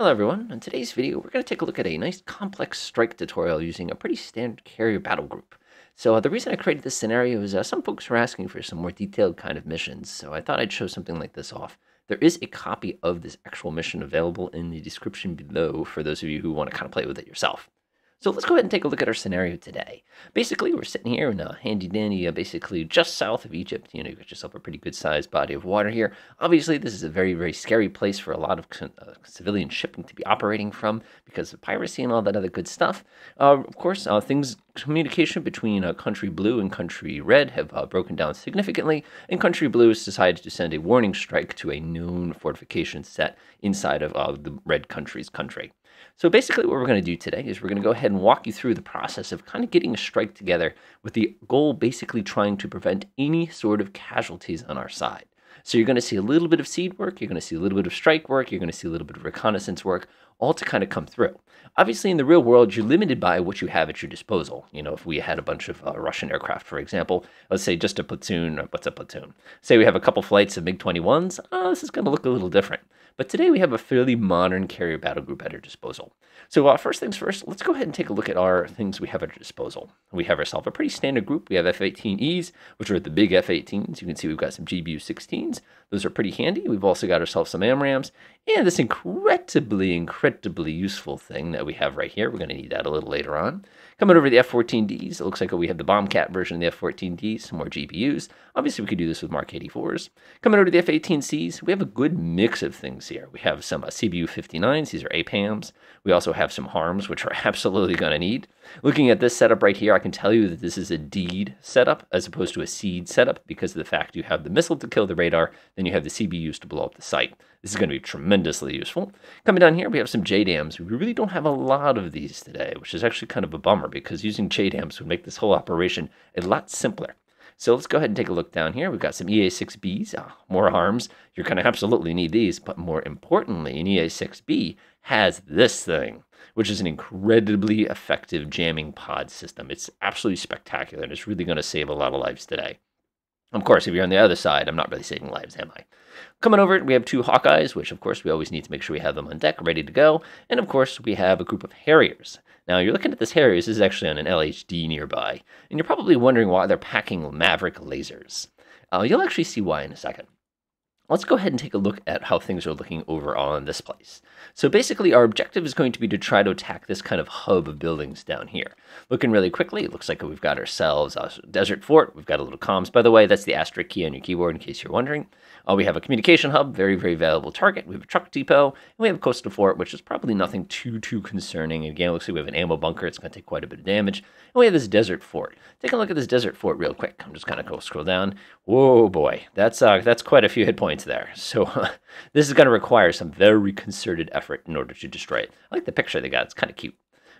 Hello everyone, in today's video we're going to take a look at a nice complex strike tutorial using a pretty standard carrier battle group. So uh, the reason I created this scenario is uh, some folks were asking for some more detailed kind of missions, so I thought I'd show something like this off. There is a copy of this actual mission available in the description below for those of you who want to kind of play with it yourself. So let's go ahead and take a look at our scenario today. Basically, we're sitting here in a handy dandy, uh, basically just south of Egypt. You know, you got yourself a pretty good sized body of water here. Obviously, this is a very, very scary place for a lot of uh, civilian shipping to be operating from because of piracy and all that other good stuff. Uh, of course, uh, things, communication between uh, Country Blue and Country Red have uh, broken down significantly, and Country Blue has decided to send a warning strike to a known fortification set inside of the Red Country's country. So basically what we're going to do today is we're going to go ahead and walk you through the process of kind of getting a strike together with the goal basically trying to prevent any sort of casualties on our side. So you're going to see a little bit of SEAD work, you're going to see a little bit of strike work, you're going to see a little bit of reconnaissance work, all to kind of come through. Obviously, in the real world, you're limited by what you have at your disposal. You know, if we had a bunch of uh, Russian aircraft, for example, let's say just a platoon, what's a platoon? Say we have a couple flights of MiG 21s, oh, this is going to look a little different. But today we have a fairly modern carrier battle group at our disposal. So uh, first things first, let's go ahead and take a look at our things we have at our disposal. We have ourselves a pretty standard group. We have F-18Es, which are the big F-18s. You can see we've got some GBU-16s. Those are pretty handy. We've also got ourselves some AMRAAMs and this incredibly, incredibly useful thing that we have right here. We're going to need that a little later on. Coming over to the F-14Ds, it looks like we have the Bombcat version of the F-14Ds, some more GBUs. Obviously, we could do this with Mark 84s. Coming over to the F-18Cs, we have a good mix of things here. We have some uh, CBU-59s, these are APAMs. We also have some HARMs, which we're absolutely going to need. Looking at this setup right here, I can tell you that this is a DEAD setup as opposed to a SEAD setup because of the fact you have the missile to kill the radar, then you have the CBUs to blow up the site. This is going to be tremendously useful. Coming down here, we have some JDAMs. We really don't have a lot of these today, which is actually kind of a bummer because using JDAMs would make this whole operation a lot simpler. So let's go ahead and take a look down here. We've got some EA6Bs, uh, more HARMs. You're going to absolutely need these, but more importantly, an EA6B has this thing, which is an incredibly effective jamming pod system. It's absolutely spectacular, and it's really going to save a lot of lives today. Of course, if you're on the other side, I'm not really saving lives, am I? Coming over, we have two Hawkeyes, which of course we always need to make sure we have them on deck, ready to go. And of course, we have a group of Harriers. Now, you're looking at this Harriers, this is actually on an LHD nearby. And you're probably wondering why they're packing Maverick lasers. Uh, you'll actually see why in a second. Let's go ahead and take a look at how things are looking over on this place. So basically, our objective is going to be to try to attack this kind of hub of buildings down here. Looking really quickly, it looks like we've got ourselves a desert fort. We've got a little comms, by the way. That's the asterisk key on your keyboard in case you're wondering. Uh, we have a communication hub, very, very valuable target. We have a truck depot, and we have a coastal fort, which is probably nothing too, too concerning. Again, it looks like we have an ammo bunker. It's going to take quite a bit of damage. And we have this desert fort. Take a look at this desert fort real quick. I'm just kind of go scroll down. Whoa, boy, that's uh, that's quite a few hit points there. So uh, this is going to require some very concerted effort in order to destroy it. I like the picture they got. It's kind of cute.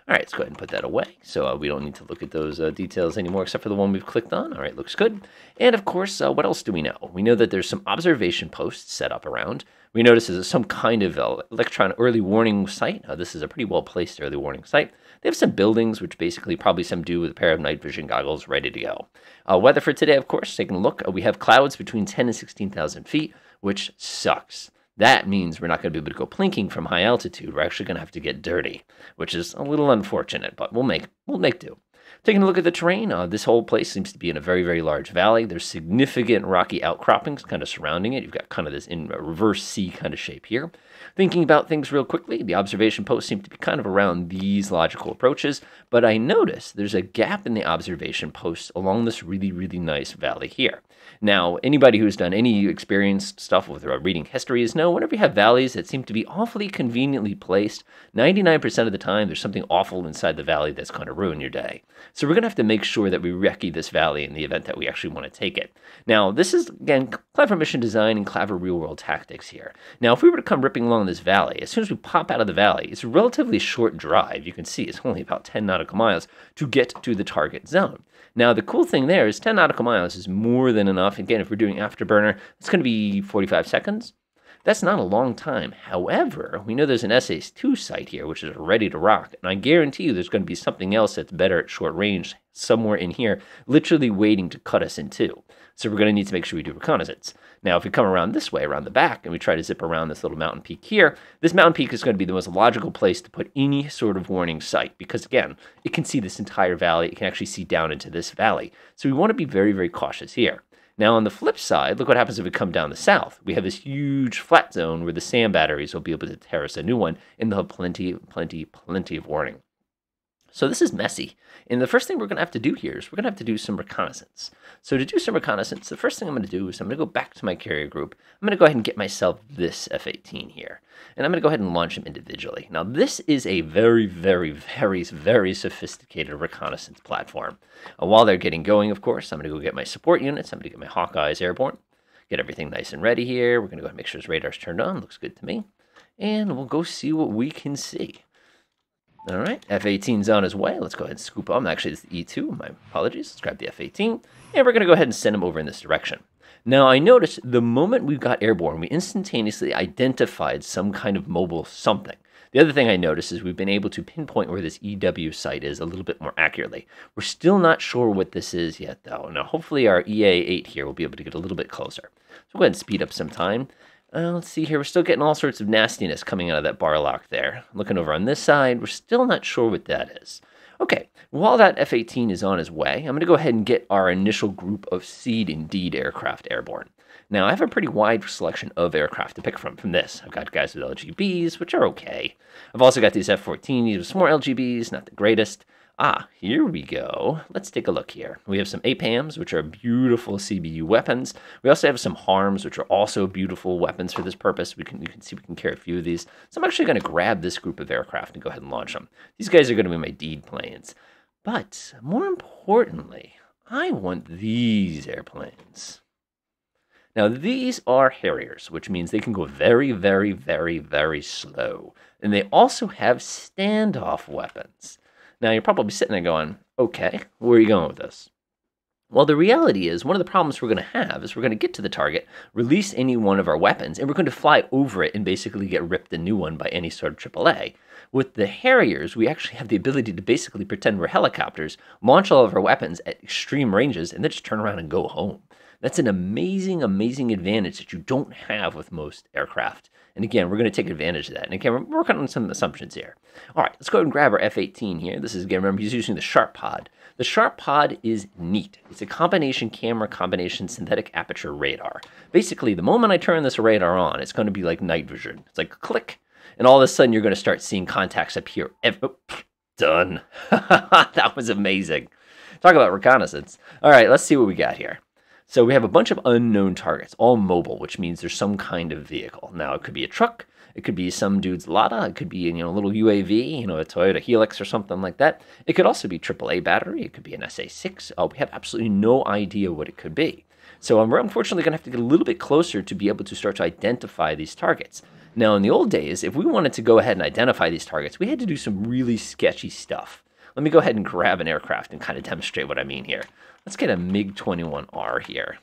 All right, let's go ahead and put that away. So uh, we don't need to look at those uh, details anymore except for the one we've clicked on. All right, looks good. And of course, uh, what else do we know? We know that there's some observation posts set up around. We notice there's some kind of uh, electron early warning site. Uh, this is a pretty well placed early warning site. They have some buildings, which basically probably some do with a pair of night vision goggles ready to go. Uh, weather for today, of course, taking a look, we have clouds between 10 and 16,000 feet, which sucks. That means we're not going to be able to go plinking from high altitude. We're actually going to have to get dirty, which is a little unfortunate, but we'll make we'll make do. Taking a look at the terrain, uh, this whole place seems to be in a very, very large valley. There's significant rocky outcroppings kind of surrounding it. You've got kind of this in reverse C kind of shape here. Thinking about things real quickly, the observation posts seem to be kind of around these logical approaches, but I notice there's a gap in the observation posts along this really, really nice valley here. Now, anybody who's done any experienced stuff with uh, reading histories know whenever you have valleys that seem to be awfully conveniently placed, 99% of the time there's something awful inside the valley that's going to ruin your day. So we're going to have to make sure that we recce this valley in the event that we actually want to take it. Now, this is, again, clever mission design and clever real-world tactics here. Now, if we were to come ripping along this valley, as soon as we pop out of the valley, it's a relatively short drive. You can see it's only about 10 nautical miles to get to the target zone. Now, the cool thing there is 10 nautical miles is more than enough. Again, if we're doing afterburner, it's going to be 45 seconds. That's not a long time. However, we know there's an SA2 site here, which is ready to rock. And I guarantee you there's going to be something else that's better at short range somewhere in here, literally waiting to cut us in two. So we're going to need to make sure we do reconnaissance. Now, if we come around this way, around the back, and we try to zip around this little mountain peak here, this mountain peak is going to be the most logical place to put any sort of warning sight because, again, it can see this entire valley. It can actually see down into this valley. So we want to be very, very cautious here. Now, on the flip side, look what happens if we come down the south. We have this huge flat zone where the SAM batteries will be able to us a new one, and they'll have plenty, plenty, plenty of warning. So this is messy. And the first thing we're going to have to do here is we're going to have to do some reconnaissance. So to do some reconnaissance, the first thing I'm going to do is I'm going to go back to my carrier group. I'm going to go ahead and get myself this F-18 here. And I'm going to go ahead and launch them individually. Now this is a very, very, very, very sophisticated reconnaissance platform. Uh, while they're getting going, of course, I'm going to go get my support units. I'm going to get my Hawkeyes airborne. Get everything nice and ready here. We're going to go ahead and make sure his radar's turned on. Looks good to me. And we'll go see what we can see. All right, F-18's on his way. Let's go ahead and scoop him. Actually, it's the E2. My apologies. Let's grab the F-18. And we're going to go ahead and send him over in this direction. Now, I noticed the moment we got airborne, we instantaneously identified some kind of mobile something. The other thing I noticed is we've been able to pinpoint where this EW site is a little bit more accurately. We're still not sure what this is yet, though. Now, hopefully our EA8 here will be able to get a little bit closer. So go ahead and speed up some time. Uh, let's see here. We're still getting all sorts of nastiness coming out of that bar lock there. Looking over on this side, we're still not sure what that is. Okay, while that F 18 is on his way, I'm going to go ahead and get our initial group of SEAD Indeed aircraft airborne. Now, I have a pretty wide selection of aircraft to pick from from this. I've got guys with LGBs, which are okay. I've also got these F 14s with some more LGBs, not the greatest. Ah, here we go. Let's take a look here. We have some APAMs, which are beautiful CBU weapons. We also have some HARMs, which are also beautiful weapons for this purpose. We can, you can see we can carry a few of these. So I'm actually going to grab this group of aircraft and go ahead and launch them. These guys are going to be my DEAD planes. But more importantly, I want these airplanes. Now, these are Harriers, which means they can go very, very, very, very slow. And they also have standoff weapons. Now, you're probably sitting there going, okay, where are you going with this? Well, the reality is, one of the problems we're going to have is we're going to get to the target, release any one of our weapons, and we're going to fly over it and basically get ripped a new one by any sort of AAA. With the Harriers, we actually have the ability to basically pretend we're helicopters, launch all of our weapons at extreme ranges, and then just turn around and go home. That's an amazing, amazing advantage that you don't have with most aircraft. And again, we're going to take advantage of that. And again, we're working on some assumptions here. All right, let's go ahead and grab our F-18 here. This is, again, remember, he's using the Sharp Pod. The Sharp Pod is neat. It's a combination camera, combination synthetic aperture radar. Basically, the moment I turn this radar on, it's going to be like night vision. It's like click, and all of a sudden you're going to start seeing contacts appear. Oh, done. that was amazing. Talk about reconnaissance. All right, let's see what we got here. So we have a bunch of unknown targets, all mobile, which means there's some kind of vehicle. Now it could be a truck, it could be some dude's Lada, it could be you know a little UAV, you know a Toyota Hilux or something like that. It could also be AAA battery, it could be an SA6. Oh, we have absolutely no idea what it could be. So we're unfortunately going to have to get a little bit closer to be able to start to identify these targets. Now, in the old days, if we wanted to go ahead and identify these targets, we had to do some really sketchy stuff. Let me go ahead and grab an aircraft and kind of demonstrate what I mean here. Let's get a MiG-21R here.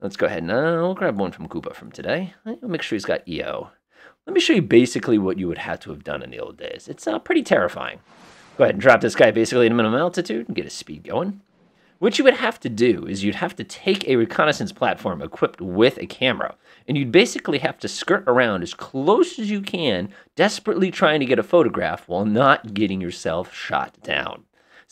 Let's go ahead and uh, we'll grab one from Cuba from today. I'll make sure he's got EO. Let me show you basically what you would have to have done in the old days. It's uh, pretty terrifying. Go ahead and drop this guy basically at a minimum altitude and get his speed going. What you would have to do is you'd have to take a reconnaissance platform equipped with a camera, and you'd basically have to skirt around as close as you can, desperately trying to get a photograph while not getting yourself shot down.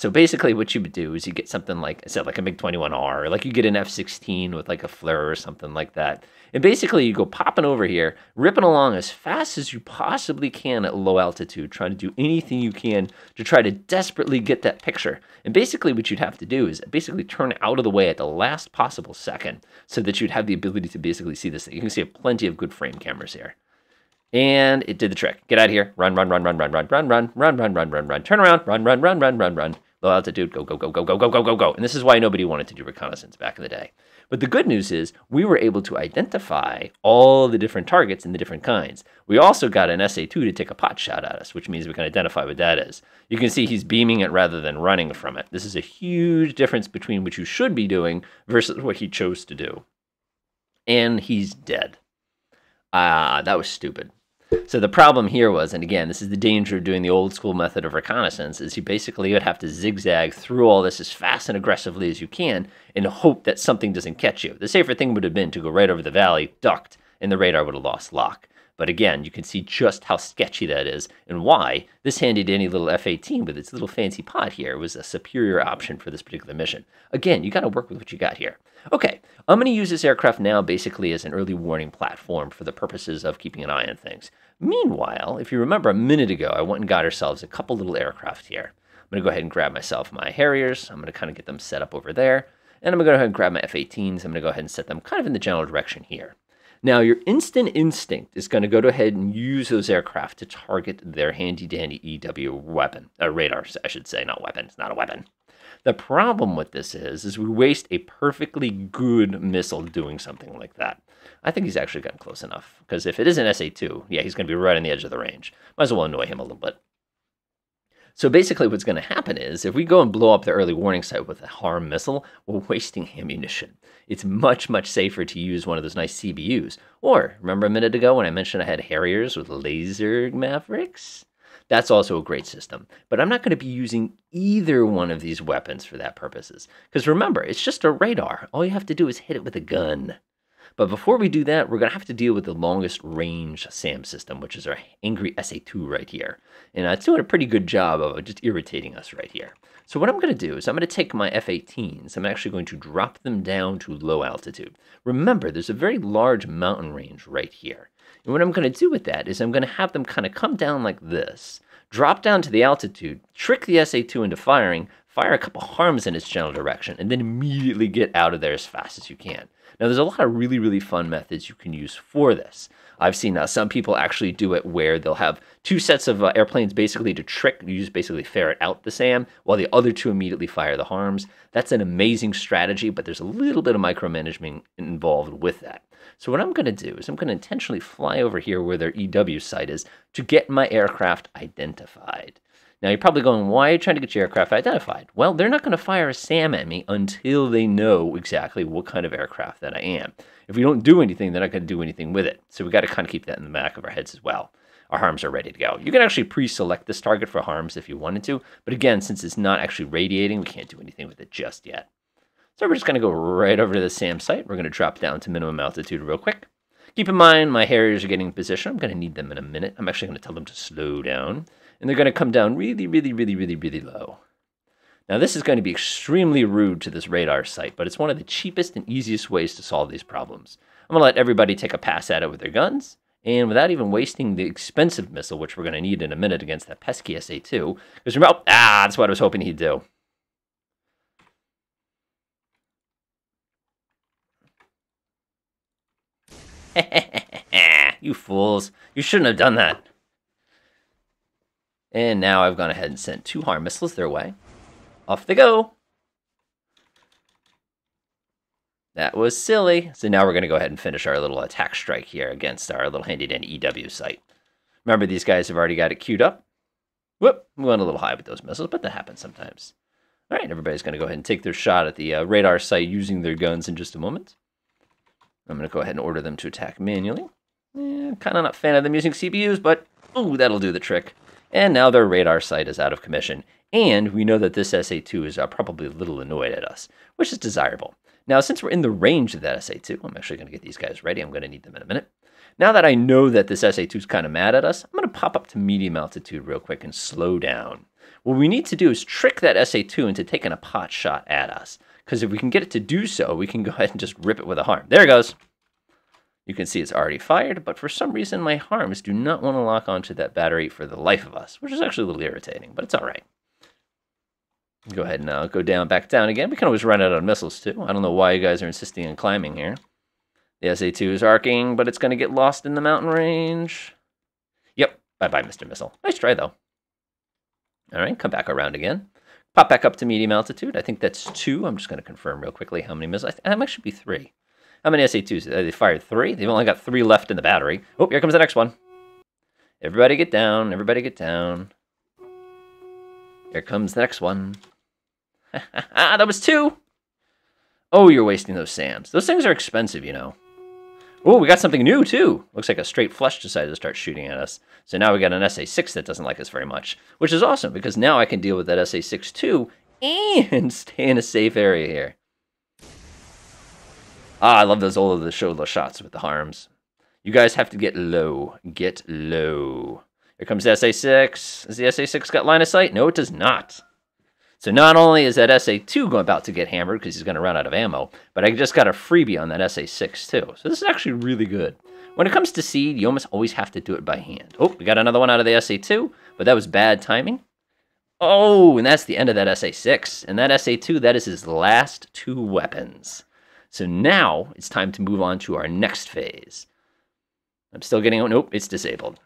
So basically, what you would do is you get something like I said, like a MiG 21R, like you get an F 16 with like a flare or something like that. And basically, you go popping over here, ripping along as fast as you possibly can at low altitude, trying to do anything you can to try to desperately get that picture. And basically, what you'd have to do is basically turn out of the way at the last possible second so that you'd have the ability to basically see this thing. You can see plenty of good frame cameras here. And it did the trick. Get out of here. Run, run, run, run, run, run, run, run, run, run, run, run, run. Turn around. Run, run, run, run, run, run low altitude, go, go, go, go, go, go, go, go, go. And this is why nobody wanted to do reconnaissance back in the day. But the good news is we were able to identify all the different targets and the different kinds. We also got an SA2 to take a pot shot at us, which means we can identify what that is. You can see he's beaming it rather than running from it. This is a huge difference between what you should be doing versus what he chose to do. And he's dead. Ah, that was stupid. So the problem here was, and again, this is the danger of doing the old school method of reconnaissance, is you basically would have to zigzag through all this as fast and aggressively as you can in hope that something doesn't catch you. The safer thing would have been to go right over the valley, ducked, and the radar would have lost lock. But again, you can see just how sketchy that is and why this handy dandy little F 18 with its little fancy pod here was a superior option for this particular mission. Again, you got to work with what you got here. Okay, I'm going to use this aircraft now basically as an early warning platform for the purposes of keeping an eye on things. Meanwhile, if you remember a minute ago, I went and got ourselves a couple little aircraft here. I'm going to go ahead and grab myself my Harriers. I'm going to kind of get them set up over there. And I'm going to go ahead and grab my F 18s. I'm going to go ahead and set them kind of in the general direction here. Now, your instant instinct is going to go ahead and use those aircraft to target their handy dandy EW weapon, uh, radars, I should say, not weapon. It's not a weapon. The problem with this is, is we waste a perfectly good missile doing something like that. I think he's actually gotten close enough because if it is an SA2, yeah, he's going to be right on the edge of the range. Might as well annoy him a little bit. So basically, what's going to happen is if we go and blow up the early warning site with a harm missile, we're wasting ammunition. It's much, much safer to use one of those nice CBUs. Or, remember a minute ago when I mentioned I had Harriers with laser Mavericks? That's also a great system. But I'm not going to be using either one of these weapons for that purposes. Because remember, it's just a radar. All you have to do is hit it with a gun. But before we do that, we're going to have to deal with the longest range SAM system, which is our Angry SA2 right here. And uh, it's doing a pretty good job of just irritating us right here. So what I'm going to do is I'm going to take my F-18s. I'm actually going to drop them down to low altitude. Remember, there's a very large mountain range right here. And what I'm going to do with that is I'm going to have them kind of come down like this, drop down to the altitude, trick the SA-2 into firing, fire a couple harms in its general direction, and then immediately get out of there as fast as you can. Now, there's a lot of really, really fun methods you can use for this. I've seen uh, some people actually do it where they'll have two sets of uh, airplanes basically to trick, you just basically ferret out the SAM, while the other two immediately fire the harms. That's an amazing strategy, but there's a little bit of micromanagement involved with that. So what I'm going to do is I'm going to intentionally fly over here where their EW site is to get my aircraft identified. Now, you're probably going, why are you trying to get your aircraft identified? Well, they're not going to fire a SAM at me until they know exactly what kind of aircraft that I am. If we don't do anything, they're not going to do anything with it. So we got to kind of keep that in the back of our heads as well. Our harms are ready to go. You can actually pre-select this target for harms if you wanted to, but again, since it's not actually radiating, we can't do anything with it just yet. So we're just going to go right over to the SAM site. We're going to drop down to minimum altitude real quick. Keep in mind, my Harriers are getting in position. I'm going to need them in a minute. I'm actually going to tell them to slow down and they're going to come down really, really, really, really, really low. Now, this is going to be extremely rude to this radar site, but it's one of the cheapest and easiest ways to solve these problems. I'm going to let everybody take a pass at it with their guns, and without even wasting the expensive missile, which we're going to need in a minute against that pesky SA-2, because remember, oh, ah, that's what I was hoping he'd do. you fools. You shouldn't have done that. And now I've gone ahead and sent two harm missiles their way. Off they go. That was silly. So now we're going to go ahead and finish our little attack strike here against our little handy dandy EW site. Remember, these guys have already got it queued up. Whoop, we went a little high with those missiles, but that happens sometimes. All right, everybody's going to go ahead and take their shot at the uh, radar site using their guns in just a moment. I'm going to go ahead and order them to attack manually. Eh, kind of not a fan of them using CBUs, but ooh, that'll do the trick and now their radar site is out of commission. And we know that this SA2 is uh, probably a little annoyed at us, which is desirable. Now, since we're in the range of that SA2, I'm actually going to get these guys ready. I'm going to need them in a minute. Now that I know that this SA2 is kind of mad at us, I'm going to pop up to medium altitude real quick and slow down. What we need to do is trick that SA2 into taking a pot shot at us. Because if we can get it to do so, we can go ahead and just rip it with a harm. There it goes. You can see it's already fired, but for some reason my harms do not want to lock onto that battery for the life of us, which is actually a little irritating, but it's all right. Go ahead and uh, go down, back down again. We can always run out on missiles too. I don't know why you guys are insisting on climbing here. The SA-2 is arcing, but it's going to get lost in the mountain range. Yep, bye-bye, Mr. Missile. Nice try, though. All right, come back around again. Pop back up to medium altitude. I think that's two. I'm just going to confirm real quickly how many missiles. That might should be three. How many SA2s? Uh, they fired three? They've only got three left in the battery. Oh, here comes the next one. Everybody get down. Everybody get down. Here comes the next one. Ah, that was two. Oh, you're wasting those SAMs. Those things are expensive, you know. Oh, we got something new too. Looks like a straight flush decided to start shooting at us. So now we got an SA6 that doesn't like us very much, which is awesome because now I can deal with that SA6 too and stay in a safe area here. Ah, I love those all of the show shots with the harms. You guys have to get low. Get low. Here comes the SA6. Has the SA6 got line of sight? No, it does not. So not only is that SA2 about to get hammered because he's going to run out of ammo, but I just got a freebie on that SA6 too. So this is actually really good. When it comes to SEAD, you almost always have to do it by hand. Oh, we got another one out of the SA2, but that was bad timing. Oh, and that's the end of that SA6. And that SA2, that is his last two weapons. So now it's time to move on to our next phase. I'm still getting, oh, nope, it's disabled.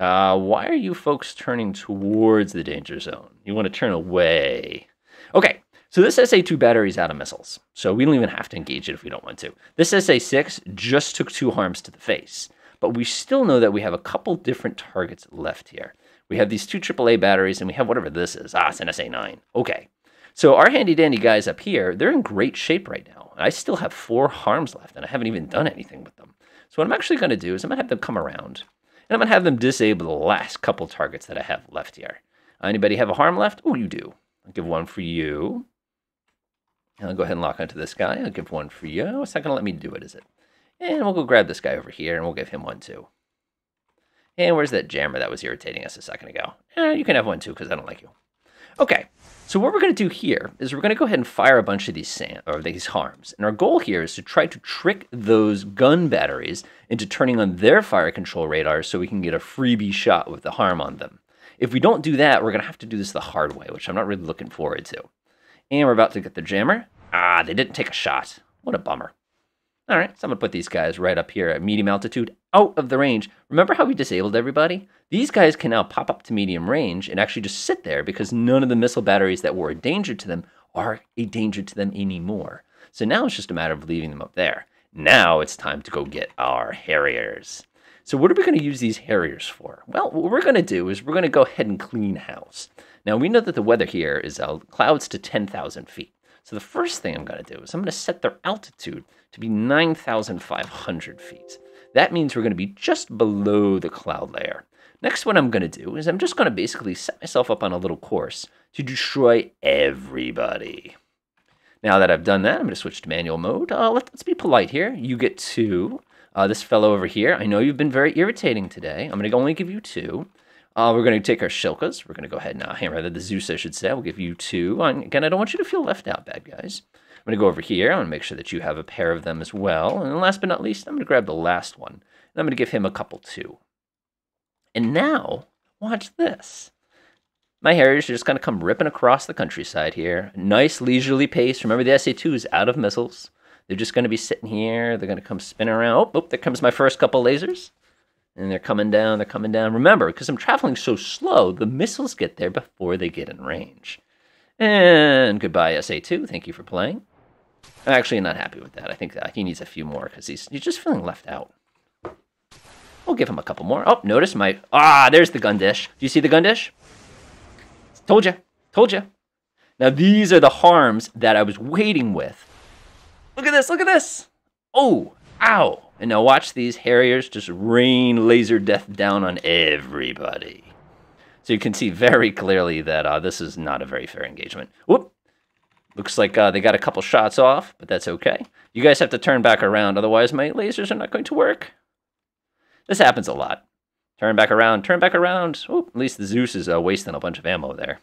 Uh, why are you folks turning towards the danger zone? You want to turn away. Okay, so this SA2 battery is out of missiles, so we don't even have to engage it if we don't want to. This SA6 just took two harms to the face, but we still know that we have a couple different targets left here. We have these two AAA batteries, and we have whatever this is. Ah, it's an SA9. Okay. So our handy dandy guys up here, they're in great shape right now. I still have four harms left, and I haven't even done anything with them. So what I'm actually going to do is I'm going to have them come around, and I'm going to have them disable the last couple targets that I have left here. Anybody have a harm left? Oh, you do. I'll give one for you. And I'll go ahead and lock onto this guy. I'll give one for you. It's not going to let me do it, is it? And we'll go grab this guy over here, and we'll give him one too. And where's that jammer that was irritating us a second ago? Eh, you can have one too, because I don't like you. Okay, so what we're going to do here is we're going to go ahead and fire a bunch of these SAM or these harms. And our goal here is to try to trick those gun batteries into turning on their fire control radars so we can get a freebie shot with the harm on them. If we don't do that, we're going to have to do this the hard way, which I'm not really looking forward to. And we're about to get the jammer. Ah, they didn't take a shot. What a bummer. All right, so I'm to put these guys right up here at medium altitude, out of the range. Remember how we disabled everybody? These guys can now pop up to medium range and actually just sit there because none of the missile batteries that were a danger to them are a danger to them anymore. So now it's just a matter of leaving them up there. Now it's time to go get our Harriers. So what are we going to use these Harriers for? Well, what we're going to do is we're going to go ahead and clean house. Now we know that the weather here is uh, clouds to 10,000 feet. So the first thing I'm going to do is I'm going to set their altitude to be 9,500 feet. That means we're going to be just below the cloud layer. Next, what I'm going to do is I'm just going to basically set myself up on a little course to destroy everybody. Now that I've done that, I'm going to switch to manual mode. Uh, let, us be polite here. You get two. Uh, this fellow over here, I know you've been very irritating today. I'm going to only give you two. Uh, we're going to take our Shilkas. We're going to go ahead and uh, hammer the Zeus, I should say. I'll give you two. And again, I don't want you to feel left out, bad guys. I'm going to go over here. I'm going to make sure that you have a pair of them as well. And last but not least, I'm going to grab the last one. And I'm going to give him a couple too. And now, watch this. My Harriers are just going to come ripping across the countryside here. Nice leisurely pace. Remember, the SA2 is out of missiles. They're just going to be sitting here. They're going to come spinning around. Oh, oh, there comes my first couple lasers. And they're coming down, they're coming down. Remember, because I'm traveling so slow, the missiles get there before they get in range. And goodbye, SA2. Thank you for playing. I'm actually not happy with that. I think that he needs a few more because he's, he's just feeling left out. We'll give him a couple more. Oh, notice my... Ah, there's the gun dish. Do you see the gun dish? Told you. Told you. Now, these are the harms that I was waiting with. Look at this. Look at this. Oh, ow. And now watch these Harriers just rain laser death down on everybody. So you can see very clearly that uh, this is not a very fair engagement. Whoop. Looks like uh, they got a couple shots off, but that's okay. You guys have to turn back around, otherwise my lasers are not going to work. This happens a lot. Turn back around, turn back around. Oh, at least the Zeus is uh, wasting a bunch of ammo there.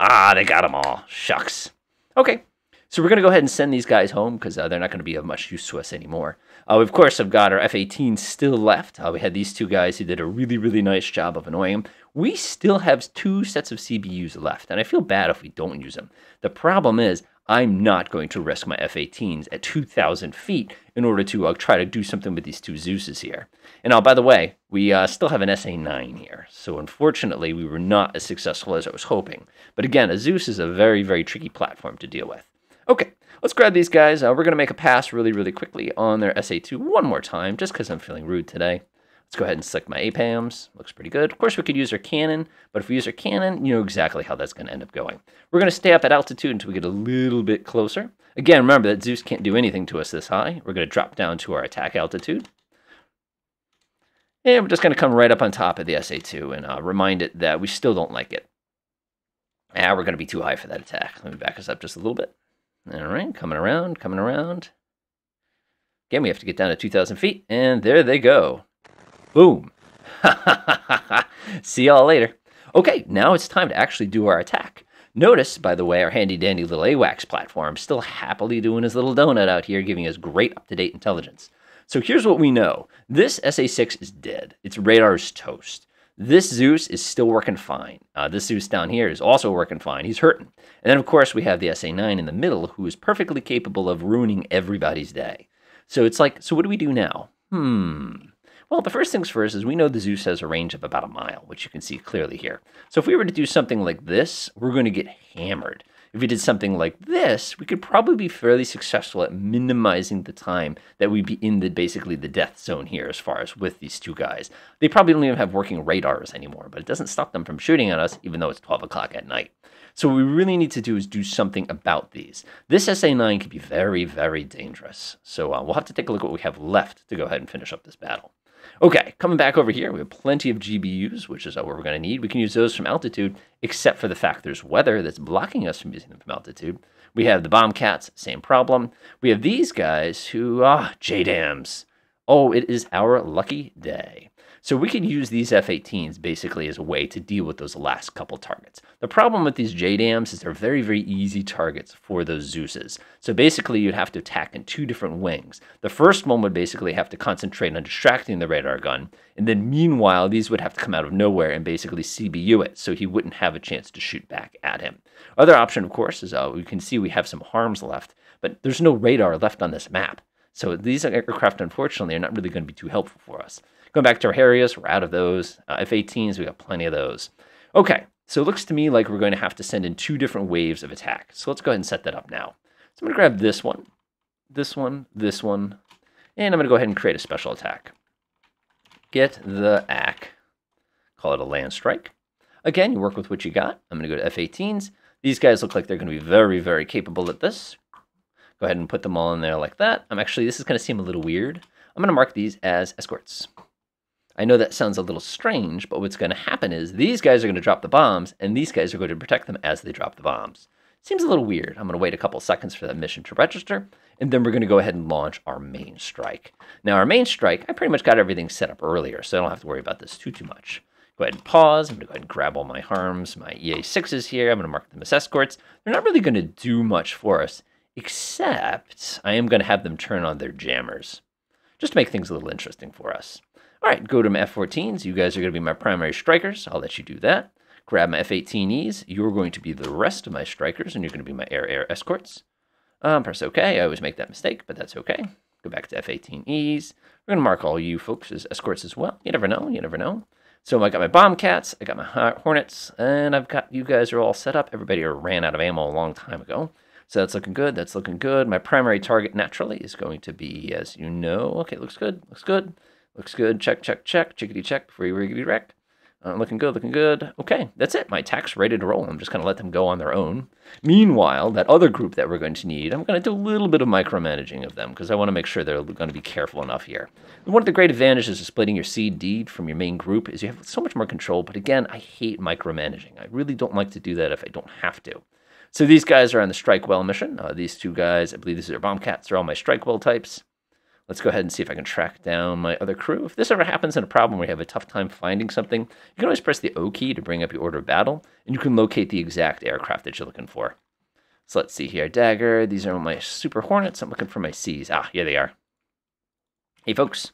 Ah, they got them all. Shucks. Okay, so we're going to go ahead and send these guys home because uh, they're not going to be of much use to us anymore. Uh, we, of course, have got our F-18 still left. Uh, we had these two guys who did a really, really nice job of annoying them. We still have two sets of CBUs left, and I feel bad if we don't use them. The problem is, I'm not going to risk my F-18s at 2,000 feet in order to uh, try to do something with these two Zeuses here. And oh, by the way, we uh, still have an SA-9 here, so unfortunately we were not as successful as I was hoping. But again, a Zeus is a very, very tricky platform to deal with. Okay, Let's grab these guys. Uh, we're going to make a pass really, really quickly on their SA2 one more time, just because I'm feeling rude today. Let's go ahead and select my APAMs. Looks pretty good. Of course, we could use our cannon, but if we use our cannon, you know exactly how that's going to end up going. We're going to stay up at altitude until we get a little bit closer. Again, remember that Zeus can't do anything to us this high. We're going to drop down to our attack altitude. And we're just going to come right up on top of the SA2 and uh, remind it that we still don't like it. Ah, we're going to be too high for that attack. Let me back us up just a little bit. All right, coming around, coming around. Again, we have to get down to 2,000 feet, and there they go. Boom. See y'all later. Okay, now it's time to actually do our attack. Notice, by the way, our handy dandy little AWACS platform still happily doing his little donut out here, giving us great up to date intelligence. So here's what we know this SA 6 is dead, its radar is toast. This Zeus is still working fine. Uh, this Zeus down here is also working fine. He's hurting. And then, of course, we have the SA 9 in the middle, who is perfectly capable of ruining everybody's day. So it's like, so what do we do now? Hmm. Well, the first things first is we know the Zeus has a range of about a mile, which you can see clearly here. So if we were to do something like this, we're going to get hammered. If we did something like this, we could probably be fairly successful at minimizing the time that we'd be in the basically the death zone here as far as with these two guys. They probably don't even have working radars anymore, but it doesn't stop them from shooting at us, even though it's 12 o'clock at night. So what we really need to do is do something about these. This SA-9 could be very, very dangerous. So uh, we'll have to take a look at what we have left to go ahead and finish up this battle. Okay, coming back over here, we have plenty of GBUs, which is what we're going to need. We can use those from altitude, except for the fact there's weather that's blocking us from using them from altitude. We have the Bombcats, same problem. We have these guys who, ah, JDAMs. Oh, it is our lucky day. So we can use these F-18s basically as a way to deal with those last couple targets. The problem with these JDAMs is they're very, very easy targets for those Zeuses. So basically you'd have to attack in two different wings. The first one would basically have to concentrate on distracting the radar gun, and then meanwhile these would have to come out of nowhere and basically CBU it, so he wouldn't have a chance to shoot back at him. Other option, of course, is uh, we can see we have some harms left, but there's no radar left on this map. So these aircraft, unfortunately, are not really going to be too helpful for us. Going back to our Harriers, we're out of those. Uh, F-18s, we got plenty of those. Okay, so it looks to me like we're going to have to send in two different waves of attack. So let's go ahead and set that up now. So I'm going to grab this one, this one, this one, and I'm going to go ahead and create a special attack. Get the ACK. Call it a land strike. Again, you work with what you got. I'm going to go to F-18s. These guys look like they're going to be very, very capable at this. Go ahead and put them all in there like that. I'm actually, this is going to seem a little weird. I'm going to mark these as escorts. I know that sounds a little strange, but what's going to happen is these guys are going to drop the bombs, and these guys are going to protect them as they drop the bombs. Seems a little weird. I'm going to wait a couple seconds for that mission to register, and then we're going to go ahead and launch our main strike. Now, our main strike, I pretty much got everything set up earlier, so I don't have to worry about this too, too much. Go ahead and pause. I'm going to go ahead and grab all my harms, my EA6s here. I'm going to mark them as escorts. They're not really going to do much for us, except I am going to have them turn on their jammers, just to make things a little interesting for us. All right, go to my F-14s. You guys are going to be my primary strikers. I'll let you do that. Grab my F-18Es. You're going to be the rest of my strikers, and you're going to be my air-air escorts. Um, press OK. I always make that mistake, but that's OK. Go back to F-18Es. We're going to mark all you folks as escorts as well. You never know. You never know. So I got my Bombcats, I got my Hornets, and I've got you guys are all set up. Everybody ran out of ammo a long time ago. So that's looking good. That's looking good. My primary target naturally is going to be, as you know, okay, looks good. Looks good. Looks good. Check, check, check. Chickadee check you riggedy wreck. Uh, looking good, looking good. Okay, that's it. My tax ready to roll. I'm just going to let them go on their own. Meanwhile, that other group that we're going to need, I'm going to do a little bit of micromanaging of them because I want to make sure they're going to be careful enough here. And one of the great advantages of splitting your SEAD from your main group is you have so much more control. But again, I hate micromanaging. I really don't like to do that if I don't have to. So these guys are on the strike well mission. Uh, these two guys, I believe these are bombcats, they're all my strike well types. Let's go ahead and see if I can track down my other crew. If this ever happens in a problem where you have a tough time finding something, you can always press the O key to bring up your order of battle, and you can locate the exact aircraft that you're looking for. So let's see here. Dagger, these are my Super Hornets. I'm looking for my Cs. Ah, here they are. Hey, folks.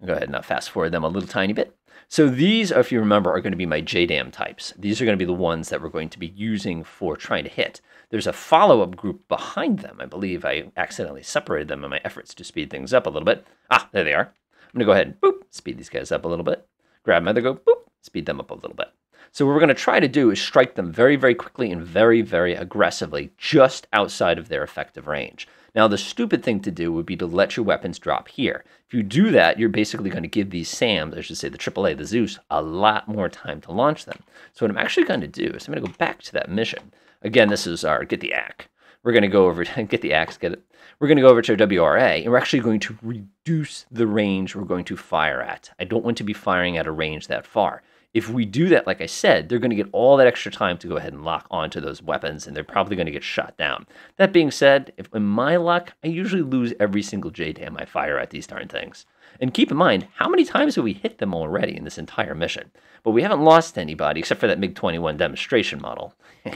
I'll go ahead and fast forward them a little tiny bit. So these, if you remember, are going to be my JDAM types. These are going to be the ones that we're going to be using for trying to hit. There's a follow-up group behind them. I believe I accidentally separated them in my efforts to speed things up a little bit. Ah, there they are. I'm going to go ahead and boop, speed these guys up a little bit. Grab my other go, boop, speed them up a little bit. So what we're going to try to do is strike them very, very quickly and very, very aggressively just outside of their effective range. Now, the stupid thing to do would be to let your weapons drop here. If you do that, you're basically going to give these SAMs, I should say the AAA, the Zeus, a lot more time to launch them. So what I'm actually going to do is I'm going to go back to that mission. Again, this is our get the ACK. we're going to go over to get the axe, get it. We're going to go over to our WRA, and we're actually going to reduce the range we're going to fire at. I don't want to be firing at a range that far. If we do that, like I said, they're going to get all that extra time to go ahead and lock onto those weapons, and they're probably going to get shot down. That being said, if in my luck, I usually lose every single JDAM I fire at these darn things. And keep in mind, how many times have we hit them already in this entire mission? But we haven't lost anybody except for that MiG-21 demonstration model. All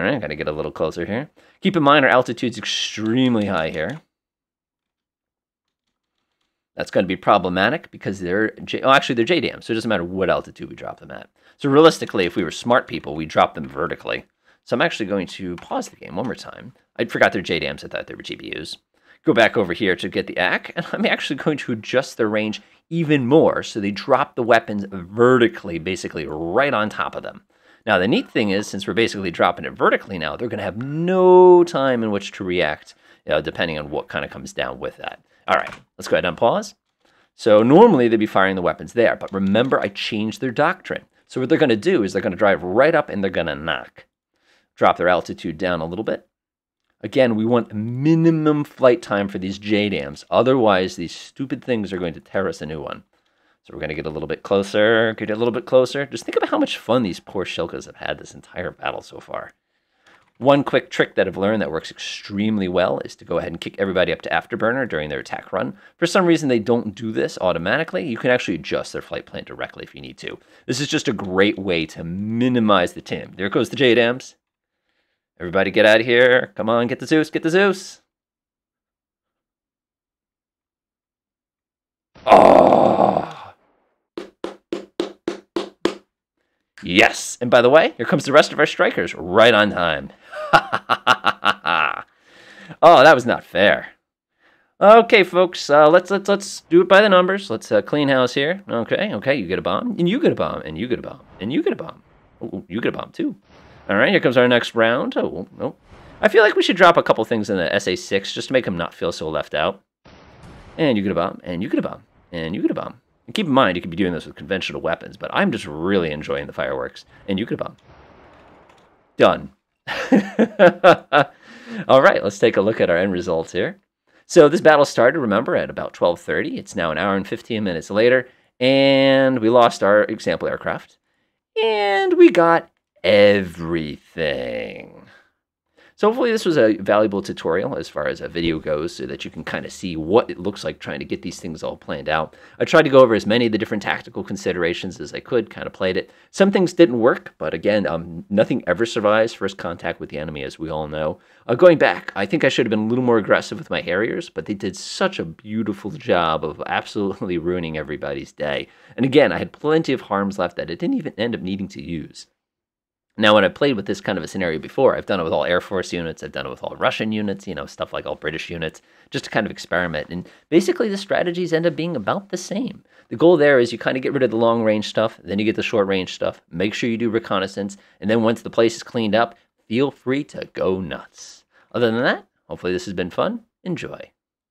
right, I got to get a little closer here. Keep in mind our altitude's extremely high here. That's going to be problematic because they're, J oh, actually they're JDAM, so it doesn't matter what altitude we drop them at. So realistically, if we were smart people, we'd drop them vertically. So I'm actually going to pause the game one more time. I forgot they're JDAMs, I thought they were GBUs. Go back over here to get the ACK, and I'm actually going to adjust the range even more so they drop the weapons vertically, basically right on top of them. Now, the neat thing is, since we're basically dropping it vertically now, they're going to have no time in which to react, you know, depending on what kind of comes down with that. All right, let's go ahead and pause. So normally they'd be firing the weapons there, but remember I changed their doctrine. So what they're going to do is they're going to drive right up and they're going to knock. Drop their altitude down a little bit. Again, we want minimum flight time for these JDAMs. Otherwise, these stupid things are going to tear us a new one. So we're going to get a little bit closer, get a little bit closer. Just think about how much fun these poor Shilkas have had this entire battle so far. One quick trick that I've learned that works extremely well is to go ahead and kick everybody up to afterburner during their attack run. For some reason, they don't do this automatically. You can actually adjust their flight plan directly if you need to. This is just a great way to minimize the TIM. There goes the JDAMs. Everybody get out of here. Come on, get the Zeus, get the Zeus. Yes. And by the way, here comes the rest of our strikers right on time. oh, that was not fair. Okay, folks, uh, let's let's let's do it by the numbers. Let's uh, clean house here. Okay, okay, you get a bomb, and you get a bomb, and you get a bomb, and you get a bomb. Oh, you get a bomb too. All right, here comes our next round. Oh, no. I feel like we should drop a couple things in the SA6 just to make them not feel so left out. And you get a bomb, and you get a bomb, and you get a bomb. And keep in mind, you could be doing this with conventional weapons, but I'm just really enjoying the fireworks. And you could bomb. Done. All right, let's take a look at our end results here. So this battle started, remember, at about 12.30. It's now an hour and 15 minutes later, and we lost our example aircraft. And we got everything. So hopefully this was a valuable tutorial as far as a video goes so that you can kind of see what it looks like trying to get these things all planned out. I tried to go over as many of the different tactical considerations as I could, kind of played it. Some things didn't work, but again, um, nothing ever survives first contact with the enemy, as we all know. Uh, going back, I think I should have been a little more aggressive with my Harriers, but they did such a beautiful job of absolutely ruining everybody's day. And again, I had plenty of harms left that I didn't even end up needing to use. Now, when I played with this kind of a scenario before, I've done it with all Air Force units, I've done it with all Russian units, you know, stuff like all British units, just to kind of experiment. And basically, the strategies end up being about the same. The goal there is you kind of get rid of the long range stuff, then you get the short range stuff, make sure you do reconnaissance, and then once the place is cleaned up, feel free to go nuts. Other than that, hopefully this has been fun. Enjoy.